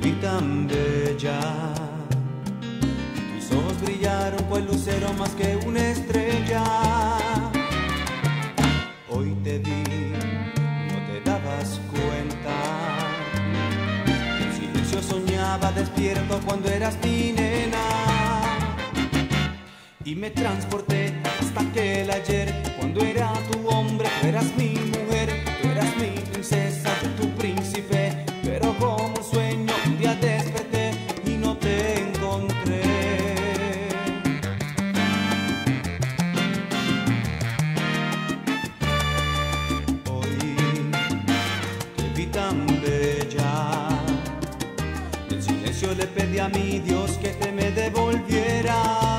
te vi tan bella. Tus ojos brillaron cual lucero más que una estrella. Hoy te vi, no te dabas cuenta. En silencio soñaba despierto cuando eras mi nena. Y me transporté hasta aquel ayer a mi Dios que te me devolviera.